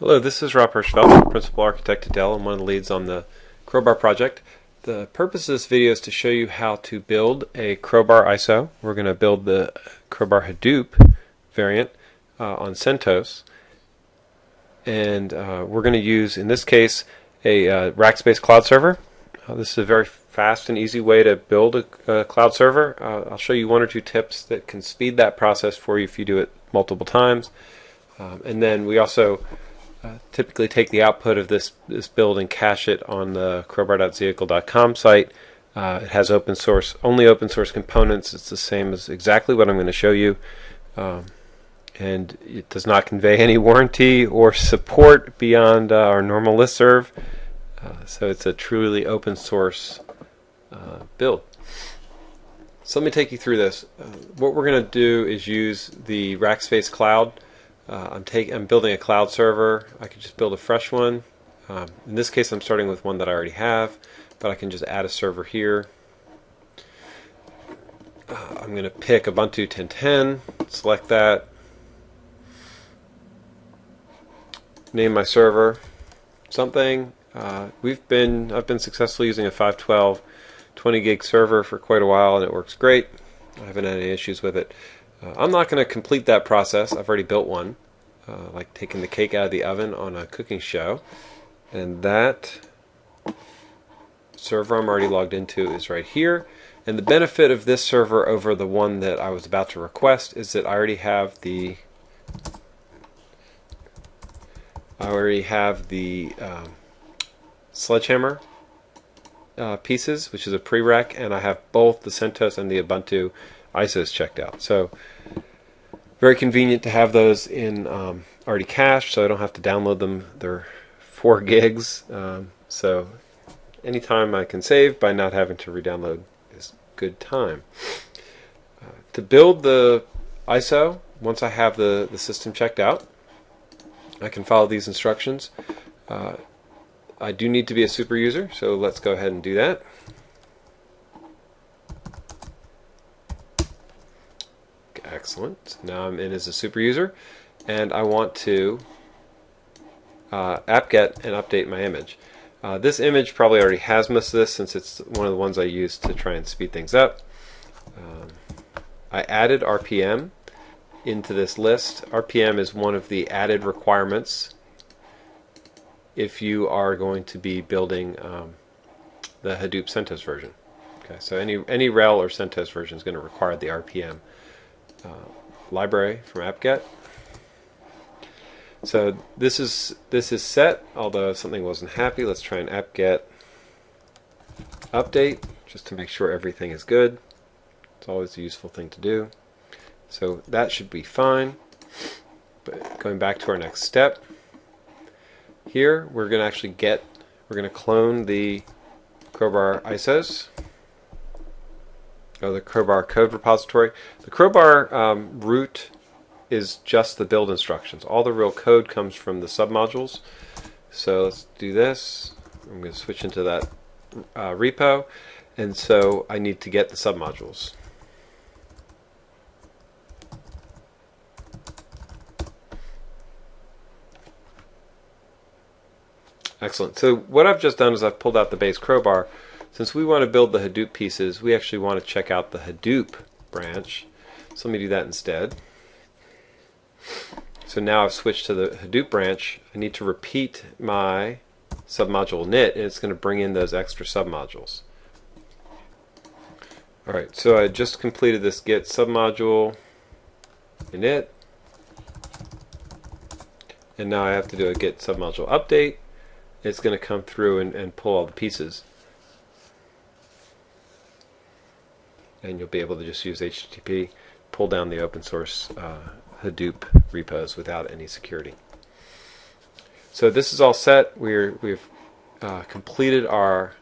Hello, this is Rob Hirschfeld, Principal Architect at Dell and one of the leads on the Crowbar project. The purpose of this video is to show you how to build a Crowbar ISO. We're going to build the Crowbar Hadoop variant uh, on CentOS. And uh, we're going to use, in this case, a uh, Rackspace cloud server. Uh, this is a very fast and easy way to build a, a cloud server. Uh, I'll show you one or two tips that can speed that process for you if you do it multiple times. Um, and then we also uh, typically take the output of this, this build and cache it on the crowbar.zehicle.com site. Uh, it has open source, only open source components. It's the same as exactly what I'm going to show you. Um, and it does not convey any warranty or support beyond uh, our normal listserv. Uh, so it's a truly open source uh, build. So let me take you through this. Uh, what we're going to do is use the Rackspace Cloud uh, I'm taking, I'm building a cloud server. I could just build a fresh one. Um, in this case, I'm starting with one that I already have, but I can just add a server here. Uh, I'm going to pick Ubuntu 1010, select that, name my server something. Uh, we've been I've been successfully using a 512 20 gig server for quite a while, and it works great. I haven't had any issues with it. Uh, I'm not going to complete that process. I've already built one, uh, like taking the cake out of the oven on a cooking show. And that server I'm already logged into is right here. And the benefit of this server over the one that I was about to request is that I already have the I already have the um, sledgehammer uh, pieces, which is a prereq, and I have both the CentOS and the Ubuntu ISOs checked out. So very convenient to have those in um, already cached, so I don't have to download them. They're four gigs, um, so anytime I can save by not having to re-download is good time. Uh, to build the ISO, once I have the, the system checked out, I can follow these instructions. Uh, I do need to be a super user, so let's go ahead and do that. Excellent. Now I'm in as a super user, and I want to uh, apt-get and update my image. Uh, this image probably already has most of this since it's one of the ones I use to try and speed things up. Um, I added RPM into this list. RPM is one of the added requirements if you are going to be building um, the Hadoop CentOS version. Okay, so any any RHEL or CentOS version is going to require the RPM uh, library from apt-get. So this is this is set, although something wasn't happy. Let's try an apt-get update just to make sure everything is good. It's always a useful thing to do. So that should be fine. But going back to our next step, here we're going to actually get, we're going to clone the crowbar ISOs or the crowbar code repository. The crowbar um, root is just the build instructions. All the real code comes from the submodules. So let's do this. I'm going to switch into that uh, repo. And so I need to get the submodules. Excellent. So what I've just done is I've pulled out the base crowbar since we want to build the Hadoop pieces, we actually want to check out the Hadoop branch. So let me do that instead. So now I've switched to the Hadoop branch. I need to repeat my submodule init, and it's going to bring in those extra submodules. Alright, so I just completed this git submodule init. And now I have to do a git submodule update. It's going to come through and, and pull all the pieces. And you'll be able to just use HTTP, pull down the open source uh, Hadoop repos without any security. So this is all set. We're, we've uh, completed our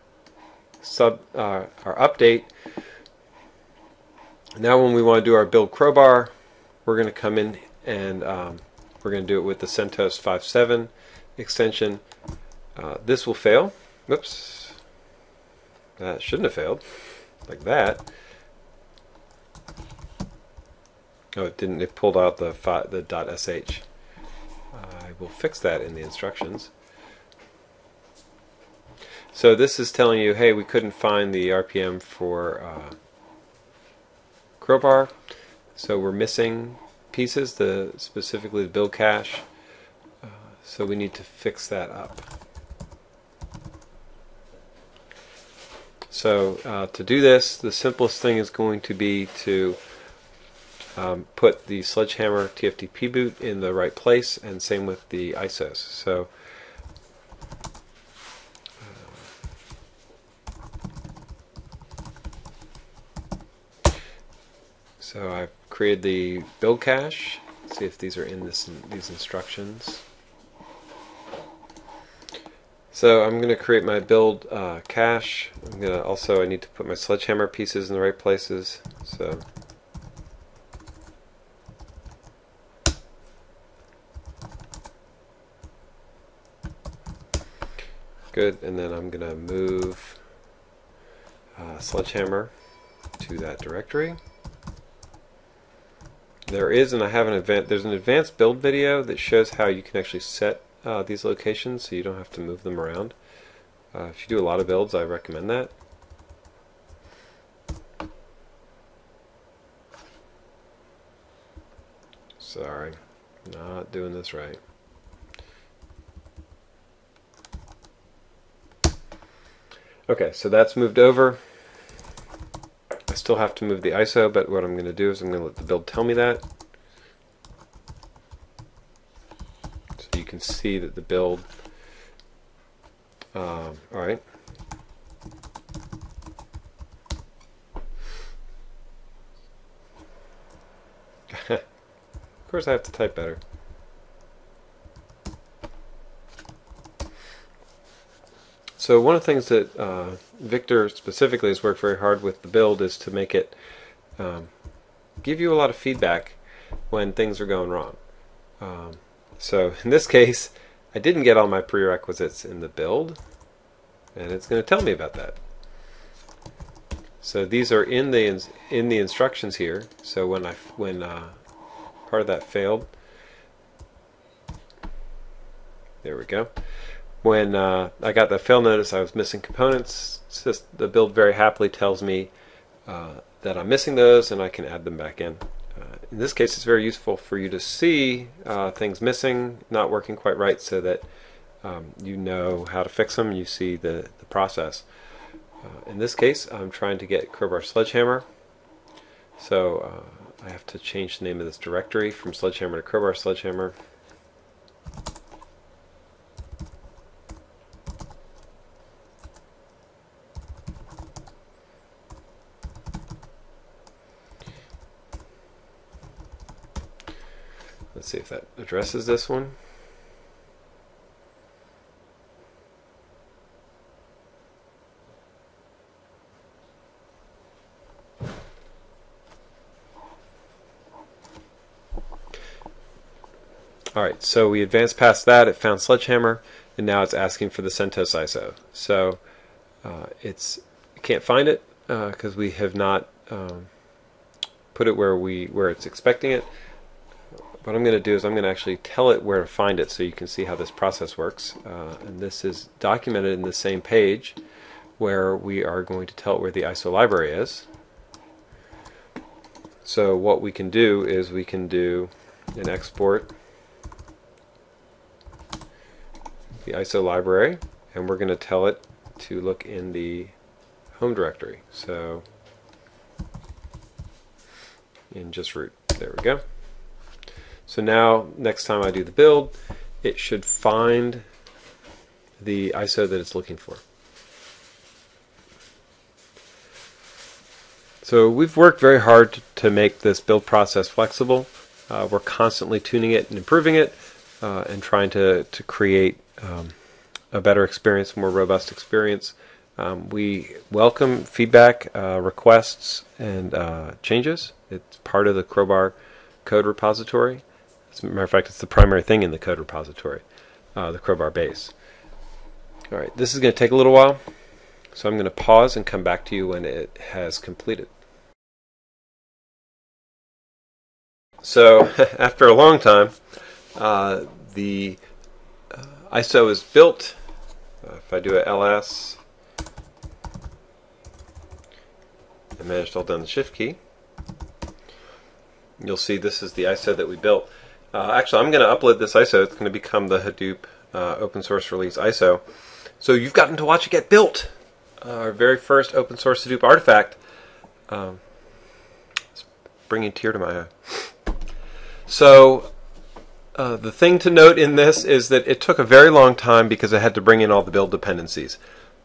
sub uh, our update. Now when we want to do our build crowbar, we're going to come in and um, we're going to do it with the CentOS 5.7 extension. Uh, this will fail. Whoops. That shouldn't have failed. Like that. Oh, it didn't. It pulled out the the .sh. I we'll fix that in the instructions. So this is telling you, hey, we couldn't find the RPM for uh, crowbar, so we're missing pieces, the specifically the build cache. Uh, so we need to fix that up. So uh, to do this, the simplest thing is going to be to um, put the Sledgehammer TFTP boot in the right place, and same with the ISOs. So uh, So I've created the build cache. see if these are in this these instructions. So I'm going to create my build uh, cache. I'm going to also I need to put my sledgehammer pieces in the right places. So Good, and then I'm going to move uh, Sledgehammer to that directory. There is, and I have an event, there's an advanced build video that shows how you can actually set uh, these locations so you don't have to move them around. Uh, if you do a lot of builds, I recommend that. Sorry, not doing this right. Okay, so that's moved over. I still have to move the ISO, but what I'm going to do is I'm going to let the build tell me that. So you can see that the build, um, all right. of course I have to type better. So one of the things that uh, Victor specifically has worked very hard with the build is to make it um, give you a lot of feedback when things are going wrong. Um, so in this case, I didn't get all my prerequisites in the build, and it's going to tell me about that. So these are in the in the instructions here. So when I when uh, part of that failed, there we go when uh, I got the fail notice I was missing components, just, the build very happily tells me uh, that I'm missing those and I can add them back in. Uh, in this case, it's very useful for you to see uh, things missing, not working quite right, so that um, you know how to fix them, you see the, the process. Uh, in this case, I'm trying to get Crowbar Sledgehammer, so uh, I have to change the name of this directory from Sledgehammer to Crowbar Sledgehammer. Let's see if that addresses this one. Alright, so we advanced past that, it found Sledgehammer, and now it's asking for the CentOS ISO. So uh, it's can't find it because uh, we have not um, put it where we where it's expecting it what I'm going to do is I'm going to actually tell it where to find it so you can see how this process works. Uh, and this is documented in the same page where we are going to tell it where the ISO library is. So what we can do is we can do an export the ISO library and we're going to tell it to look in the home directory. So in just root. There we go. So now, next time I do the build, it should find the ISO that it's looking for. So we've worked very hard to make this build process flexible. Uh, we're constantly tuning it and improving it uh, and trying to, to create um, a better experience, more robust experience. Um, we welcome feedback, uh, requests, and uh, changes. It's part of the Crowbar code repository. As a matter of fact, it's the primary thing in the code repository, uh, the crowbar base. All right, this is going to take a little while, so I'm going to pause and come back to you when it has completed. So after a long time, uh, the uh, ISO is built. Uh, if I do a ls I manage to hold down the shift key, you'll see this is the ISO that we built. Uh, actually, I'm going to upload this ISO. It's going to become the Hadoop uh, open source release ISO. So you've gotten to watch it get built. Uh, our very first open source Hadoop artifact. Um, it's bringing a tear to my eye. So uh, the thing to note in this is that it took a very long time because I had to bring in all the build dependencies.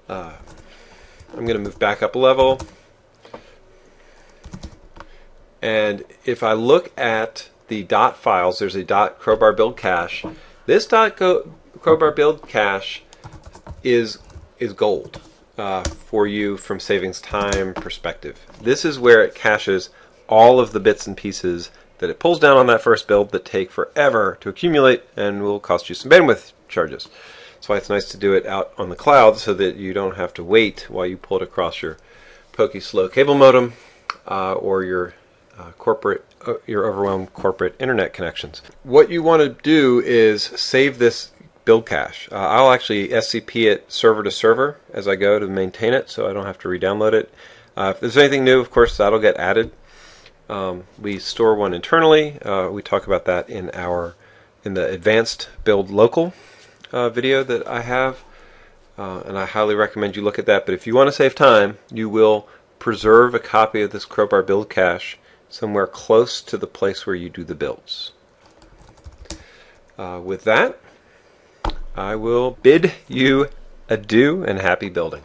Uh, I'm going to move back up a level. And if I look at the dot files, there's a dot crowbar build cache. This dot crowbar build cache is is gold uh, for you from savings time perspective. This is where it caches all of the bits and pieces that it pulls down on that first build that take forever to accumulate and will cost you some bandwidth charges. That's why it's nice to do it out on the cloud so that you don't have to wait while you pull it across your pokey slow cable modem uh, or your uh, corporate uh, your overwhelmed corporate internet connections. What you want to do is save this build cache. Uh, I'll actually SCP it server to server as I go to maintain it, so I don't have to re-download it. Uh, if there's anything new, of course, that'll get added. Um, we store one internally. Uh, we talk about that in our in the advanced build local uh, video that I have, and I highly recommend you look at that. But if you want to save time, you will preserve a copy of this crowbar build cache somewhere close to the place where you do the builds. Uh, with that, I will bid you adieu and happy building.